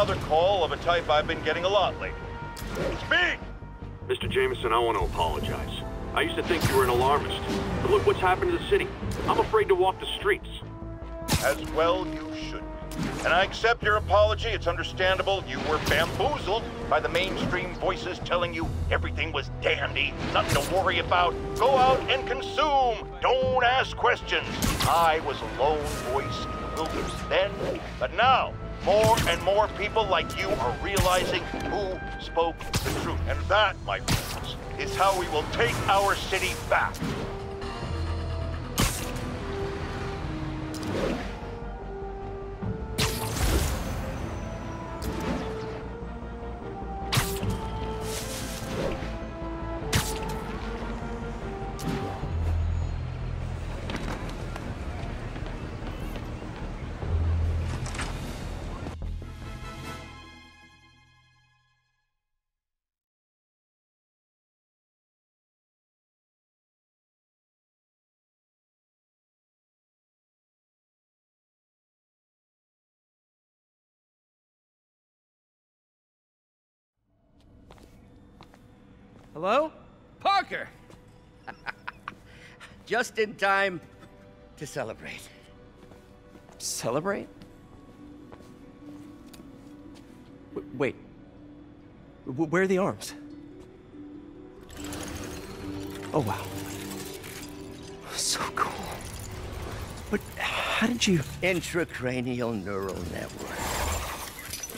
Another call of a type I've been getting a lot lately. Speak! Mr. Jameson, I want to apologize. I used to think you were an alarmist. But look what's happened to the city. I'm afraid to walk the streets. As well you should be. And I accept your apology. It's understandable you were bamboozled by the mainstream voices telling you everything was dandy, nothing to worry about. Go out and consume. Don't ask questions. I was a lone voice in the wilderness then, but now more and more people like you are realizing who spoke the truth. And that, my friends, is how we will take our city back. Hello? Parker! Just in time to celebrate. Celebrate? W wait. W where are the arms? Oh, wow. So cool. But how did you... Intracranial neural network.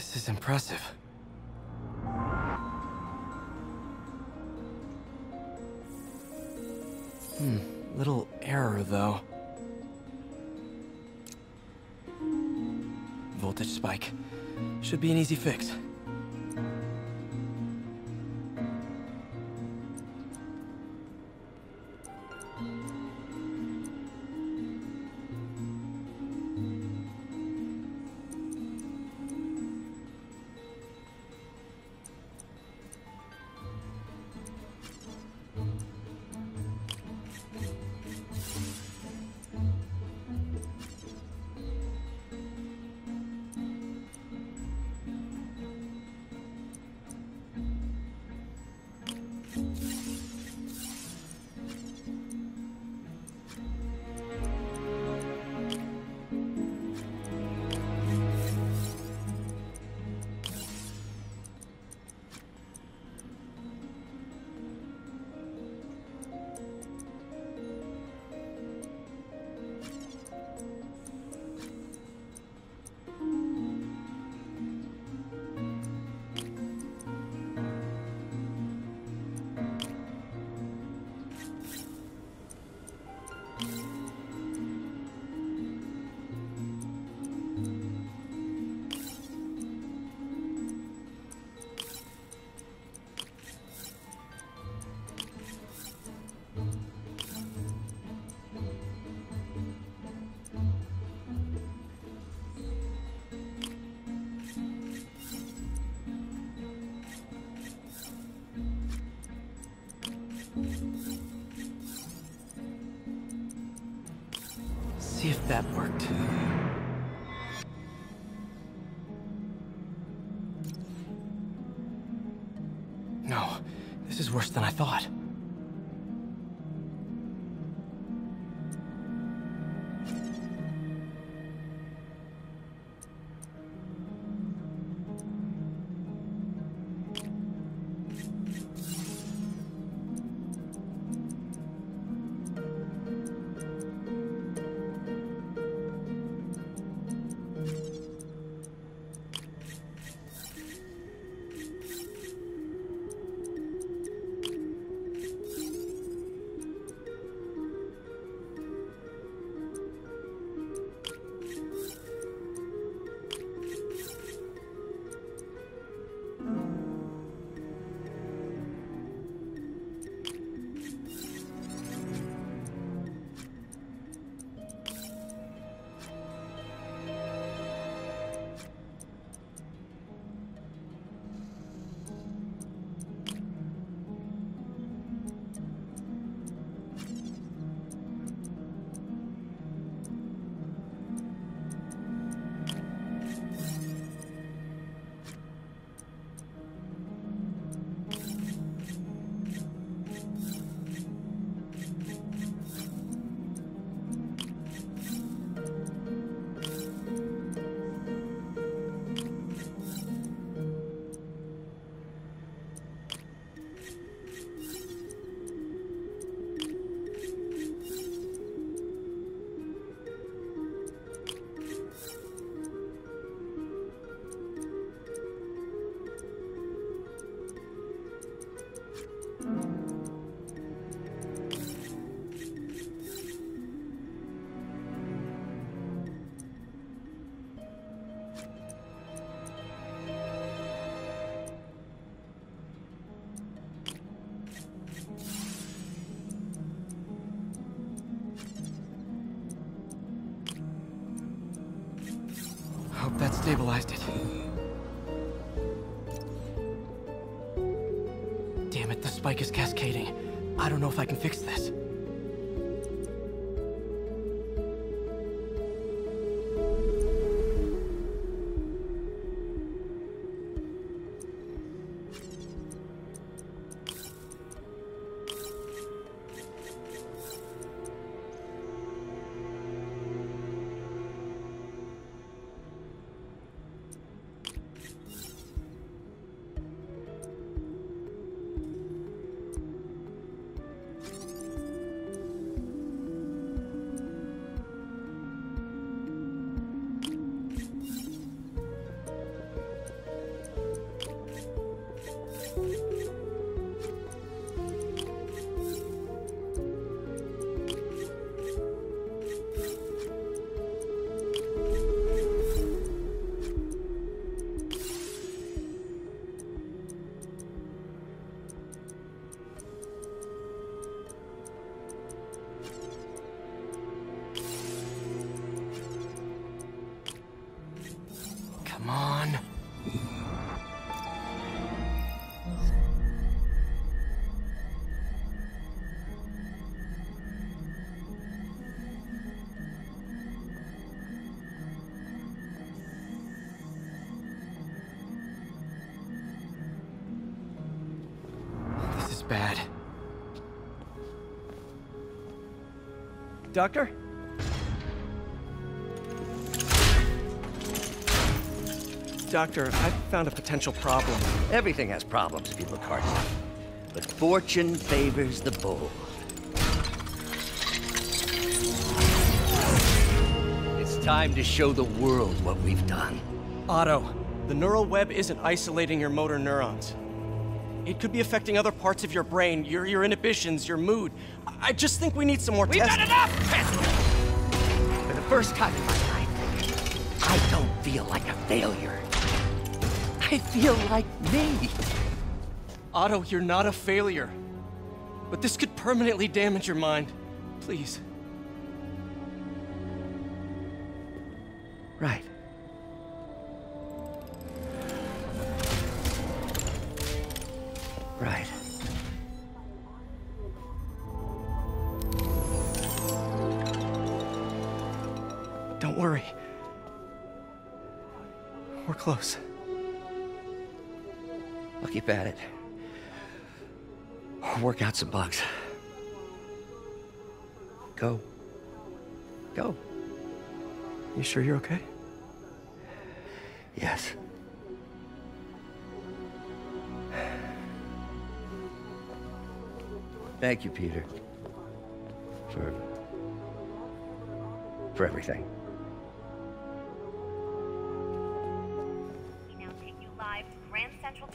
This is impressive. Hmm, little error, though. Voltage spike. Should be an easy fix. See if that worked. No, this is worse than I thought. Stabilized it. Damn it, the spike is cascading. I don't know if I can fix this. Doctor? Doctor, I found a potential problem. Everything has problems if you look hard enough. But fortune favors the bold. It's time to show the world what we've done. Otto, the neural web isn't isolating your motor neurons. It could be affecting other parts of your brain, your, your inhibitions, your mood. I I just think we need some more We've tests. done enough! For the first time in my life, I don't feel like a failure. I feel like me. Otto, you're not a failure. But this could permanently damage your mind. Please. Right. Right. Close. I'll keep at it. I'll work out some bugs. Go. Go. You sure you're okay? Yes. Thank you, Peter. For. for everything.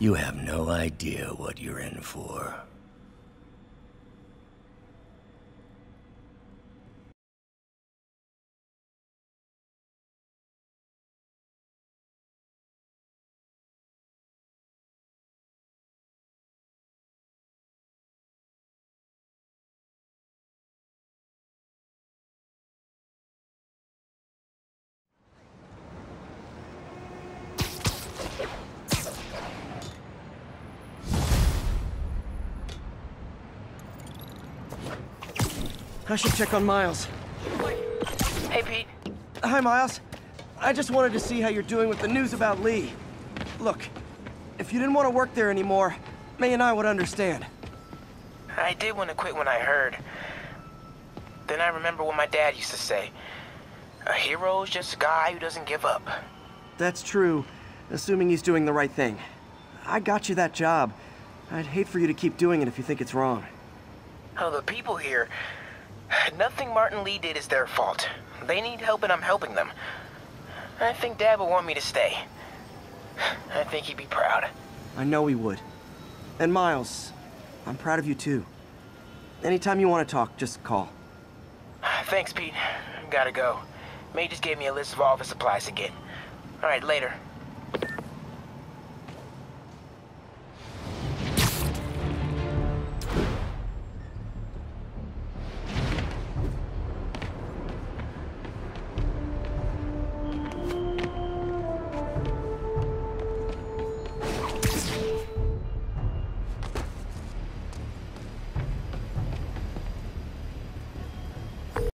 You have no idea what you're in for. I should check on Miles. Hey, Pete. Hi, Miles. I just wanted to see how you're doing with the news about Li. Look, if you didn't want to work there anymore, May and I would understand. I did want to quit when I heard. Then I remember what my dad used to say. A hero's just a guy who doesn't give up. That's true, assuming he's doing the right thing. I got you that job. I'd hate for you to keep doing it if you think it's wrong. Oh, the people here. Nothing Martin Li did is their fault. They need help and I'm helping them. I think Dad would want me to stay. I think he'd be proud. I know he would. And Miles, I'm proud of you too. Anytime you want to talk, just call. Thanks, Pete. Gotta go. May just gave me a list of all the supplies to get. All right, later.